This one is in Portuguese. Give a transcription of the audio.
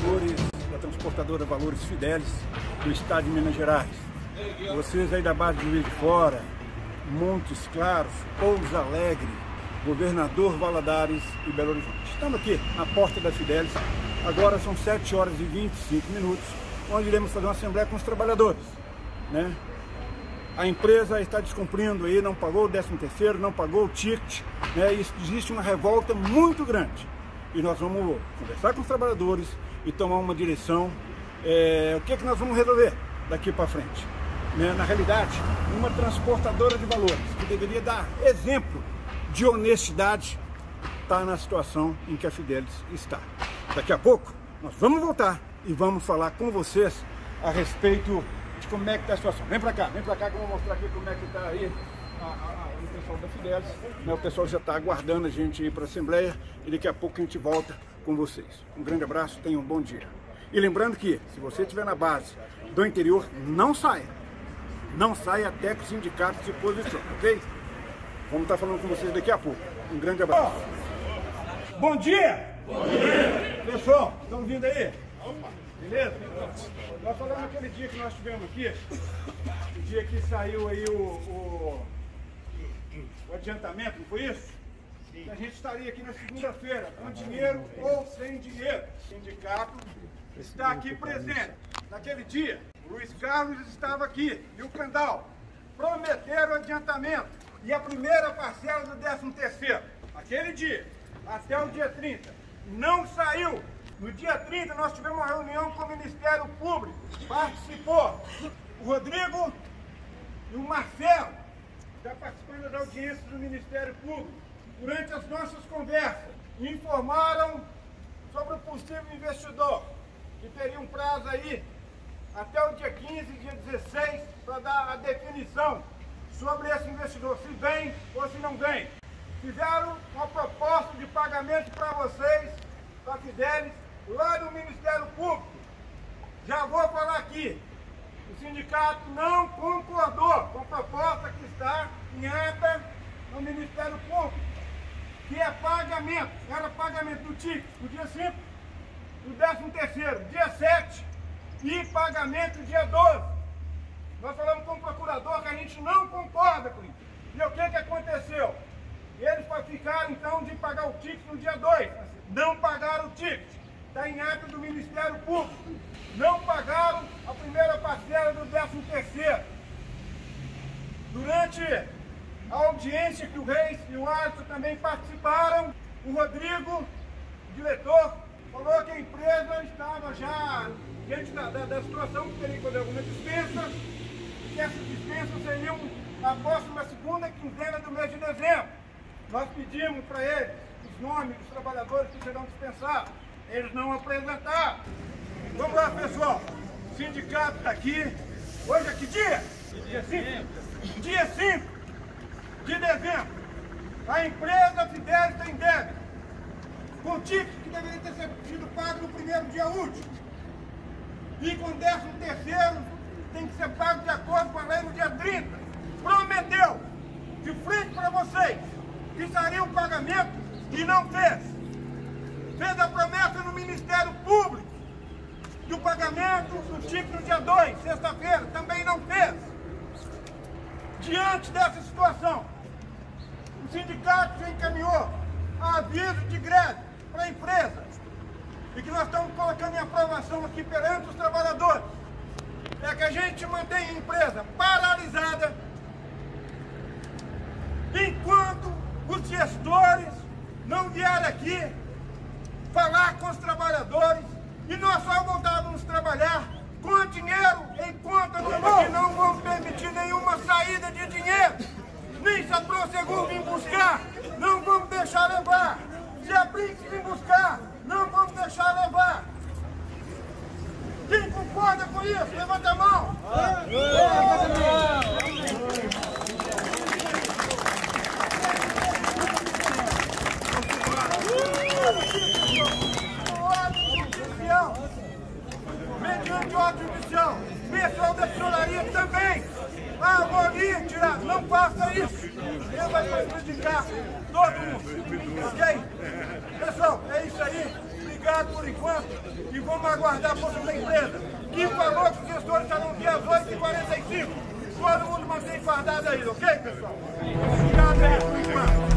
trabalhadores da transportadora Valores Fidelis do estado de Minas Gerais. Vocês aí da base de Juiz de Fora, Montes Claros, Pouso Alegre, Governador Valadares e Belo Horizonte. Estamos aqui na porta da Fidelis, agora são 7 horas e 25 minutos, onde iremos fazer uma assembleia com os trabalhadores. Né? A empresa está descumprindo aí, não pagou o 13 terceiro, não pagou o ticket, né? existe uma revolta muito grande. E nós vamos conversar com os trabalhadores e tomar uma direção. É, o que, é que nós vamos resolver daqui para frente? Né? Na realidade, uma transportadora de valores que deveria dar exemplo de honestidade está na situação em que a Fidelis está. Daqui a pouco nós vamos voltar e vamos falar com vocês a respeito de como é que está a situação. Vem para cá, vem para cá que eu vou mostrar aqui como é que está aí o pessoal da Fidelis. Né? O pessoal já está aguardando a gente ir para a Assembleia e daqui a pouco a gente volta com vocês. Um grande abraço, tenham um bom dia. E lembrando que, se você estiver na base do interior, não saia. Não saia até que o sindicato se posicione, ok? Vamos estar falando com vocês daqui a pouco. Um grande abraço. Bom dia! Bom dia! Pessoal, estão vindo aí? Beleza? Nós falamos aquele dia que nós tivemos aqui, o dia que saiu aí o, o, o adiantamento, não foi isso? A gente estaria aqui na segunda-feira, com dinheiro ou sem dinheiro. O sindicato está aqui presente. Naquele dia, o Luiz Carlos estava aqui e o Candal prometeram adiantamento e a primeira parcela do 13 terceiro. Aquele dia, até o dia 30, não saiu. No dia 30 nós tivemos uma reunião com o Ministério Público. Participou o Rodrigo e o Marcelo, está participando das audiências do Ministério Público. Durante as nossas conversas, informaram sobre o possível investidor, que teria um prazo aí até o dia 15, dia 16, para dar a definição sobre esse investidor, se vem ou se não vem. Fizeram uma proposta de pagamento para vocês, para Fidelis, lá no Ministério Público. Já vou falar aqui. O sindicato não concordou com a proposta que está em ata no Ministério Público, que é pagamento. Era pagamento do TIC no dia 5, do 13 terceiro, dia 7 e pagamento dia 12. Nós falamos com o procurador que a gente não concorda com isso. E o que, que aconteceu? Eles ficaram então de pagar o ticket no dia 2. Não pagaram o ticket. Está em ata do Ministério Público. Não pagaram a primeira parcela do 13 terceiro. Durante a audiência que o Reis e o Alisson também participaram, o Rodrigo, o diretor, falou que a empresa estava já diante da, da, da situação que teria que fazer alguma dispensa, que essas dispensas seriam na próxima segunda quinzena do mês de dezembro. Nós pedimos para eles os nomes dos trabalhadores que serão dispensados. Eles não apresentaram. Vamos lá, pessoal. O sindicato está aqui. Hoje é que dia? Dia 5. Dia 5 de dezembro. A empresa Fidelis tem débito. Com ticket que deveria ter sido pago no primeiro dia útil. E com décimo terceiro tem que ser pago de acordo com a lei no dia 30. Prometeu, de frente para vocês, que faria um pagamento e não fez. Fez a promessa no Ministério Público do pagamento do ticket no dia 2, sexta-feira, também não fez. Diante dessa situação, o sindicato já encaminhou aviso de greve para a empresa e que nós estamos colocando em aprovação aqui perante os trabalhadores. É que a gente mantenha a empresa paralisada enquanto os gestores não vierem aqui falar com os trabalhadores e nós só voltávamos trabalhar com dinheiro em conta que não vamos permitir nenhuma saída de dinheiro. Nem se a Prosegur vir buscar, não vamos deixar levar. Se a Brinks vir buscar, não vamos deixar levar. Quem concorda com isso? Levanta a mão. Mediante ordem judicial. Pessoal da tesouraria também. Ah, vou ali tirar. Não faça isso. Ele vai prejudicar todo mundo. Ok? Pessoal, é isso aí. Obrigado por enquanto e vamos aguardar a força da empresa, que falou que os gestores estarão às 8h45. Todo mundo mantém fardado aí, ok, pessoal? Obrigado aí por enquanto.